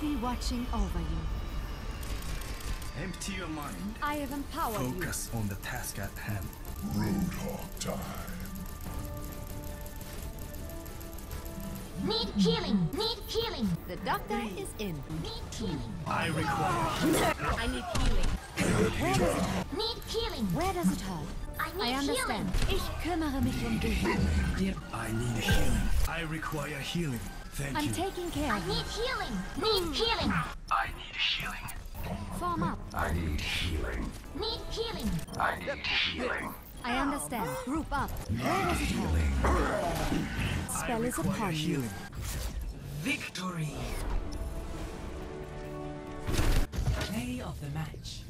be watching over you. Empty your mind. I have empowered you. Focus on the task at hand. Roadhog time. Need healing. Need healing. The doctor is in. Need healing. I require. I need healing. Where does it hurt? Need healing. Where does it hurt? I need I understand. healing. Ich kümmere mich um dich. I need healing. I require healing. Thank I'm you. taking care I need healing. Need hmm. healing. I need healing. Form up. I need healing. Need healing. I need healing. I understand. Group up. Where does it hurt? Spell is require upon you. Victory! Play of the match.